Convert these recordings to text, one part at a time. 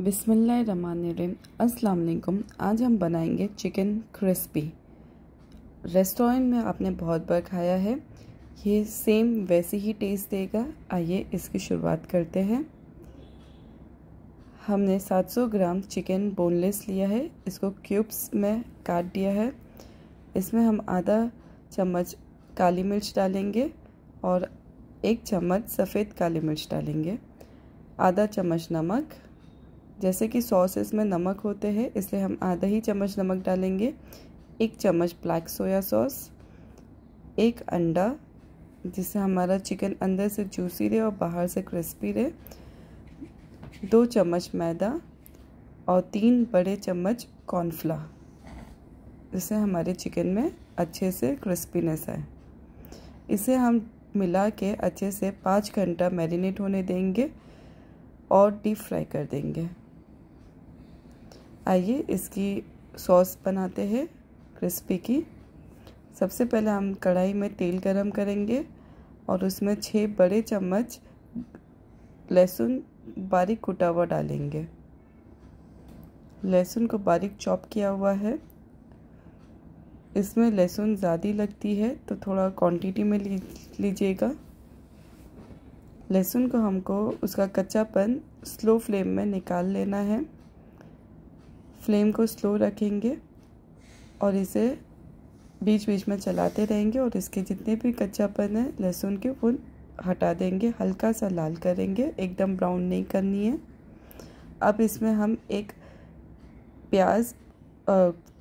बिसमीम अस्सलाम आज हम बनाएँगे चिकन क्रिस्पी। रेस्टोरेंट में आपने बहुत बार खाया है। ये सेम वैसे ही टेस्ट देगा। आइए इसकी शुरुआत करते हैं। हमने 700 ग्राम चिकन बोनलेस लिया है। इसको क्यूब्स में काट दिया है। इसमें हम आधा चम्मच काली मिर्च डालेंगे और एक चम्मच सफ़ेद काली मिर्च डालेंगे। आधा चम्मच नमक। जैसे कि सॉसेस में नमक होते हैं इसलिए हम आधा ही चम्मच नमक डालेंगे। एक चम्मच ब्लैक सोया सॉस, एक अंडा जिससे हमारा चिकन अंदर से जूसी रहे और बाहर से क्रिस्पी रहे। दो चम्मच मैदा और तीन बड़े चम्मच कॉर्नफ्ला जिससे हमारे चिकन में अच्छे से क्रिस्पीनेस आए। इसे हम मिला के अच्छे से पाँच घंटा मैरिनेट होने देंगे और डीप फ्राई कर देंगे। आइए इसकी सॉस बनाते हैं, क्रिस्पी की। सबसे पहले हम कढ़ाई में तेल गरम करेंगे और उसमें छः बड़े चम्मच लहसुन बारीक कुटा हुआ डालेंगे। लहसुन को बारीक चॉप किया हुआ है। इसमें लहसुन ज़्यादा लगती है तो थोड़ा क्वांटिटी में लीजिएगा। लहसुन को हमको उसका कच्चापन स्लो फ्लेम में निकाल लेना है। फ्लेम को स्लो रखेंगे और इसे बीच बीच में चलाते रहेंगे और इसके जितने भी कच्चापन है, लहसुन के, वो हटा देंगे। हल्का सा लाल करेंगे। एकदम ब्राउन नहीं करनी है। अब इसमें हम एक प्याज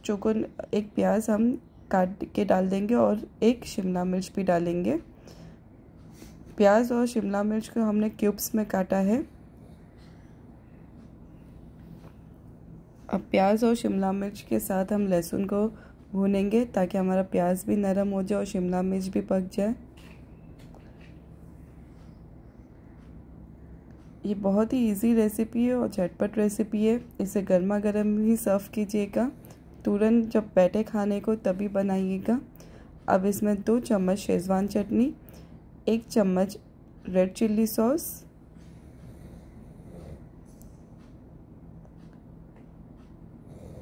चोकन, एक प्याज हम काट के डाल देंगे और एक शिमला मिर्च भी डालेंगे। प्याज और शिमला मिर्च को हमने क्यूब्स में काटा है। अब प्याज और शिमला मिर्च के साथ हम लहसुन को भूनेंगे ताकि हमारा प्याज भी नरम हो जाए और शिमला मिर्च भी पक जाए। ये बहुत ही इजी रेसिपी है और झटपट रेसिपी है। इसे गर्मा गर्म ही सर्व कीजिएगा। तुरंत जब बैठे खाने को तभी बनाइएगा। अब इसमें दो चम्मच शेजवान चटनी, एक चम्मच रेड चिल्ली सॉस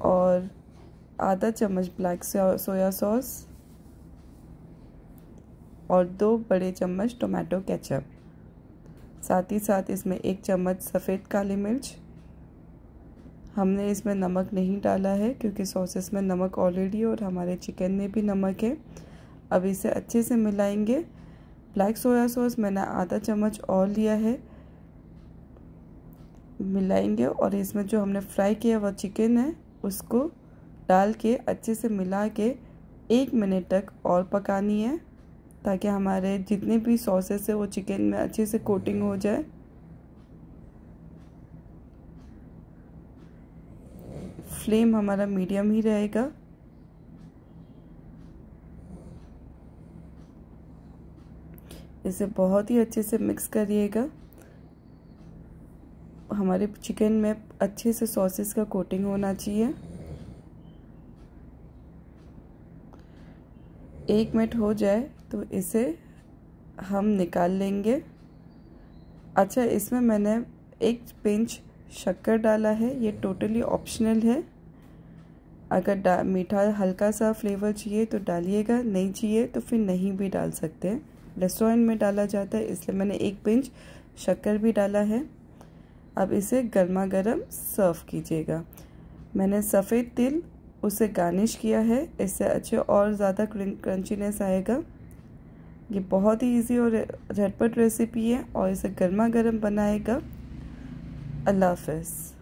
और आधा चम्मच ब्लैक सोया सॉस और दो बड़े चम्मच टोमेटो केचप साथ ही साथ इसमें एक चम्मच सफ़ेद काली मिर्च। हमने इसमें नमक नहीं डाला है क्योंकि सॉसेस में नमक ऑलरेडी और हमारे चिकन में भी नमक है। अब इसे अच्छे से मिलाएँगे। ब्लैक सोया सॉस मैंने आधा चम्मच और लिया है। मिलाएँगे और इसमें जो हमने फ्राई किया हुआ चिकन है। उसको डाल के अच्छे से मिला के एक मिनट तक और पकानी है, ताकि हमारे जितने भी सॉसेस है वो चिकन में अच्छे से कोटिंग हो जाए। फ्लेम हमारा मीडियम ही रहेगा। इसे बहुत ही अच्छे से मिक्स करिएगा। हमारे चिकन में अच्छे से सॉसेस का कोटिंग होना चाहिए। एक मिनट हो जाए तो इसे हम निकाल लेंगे। अच्छा इसमें मैंने एक पिंच शक्कर डाला है, ये टोटली ऑप्शनल है। अगर मीठा हल्का सा फ्लेवर चाहिए तो डालिएगा, नहीं चाहिए तो फिर नहीं भी डाल सकते। रेस्टोरेंट में डाला जाता है, इसलिए मैंने एक पिंच शक्कर भी डाला है। अब इसे गर्मा गर्म सर्व कीजिएगा। मैंने सफ़ेद तिल उसे गार्निश किया है। इससे अच्छे और ज़्यादा क्रंचीनेस आएगा। ये बहुत ही इजी और झटपट रेसिपी है और इसे गर्मा गर्म बनाएगा। अल्लाह हाफ़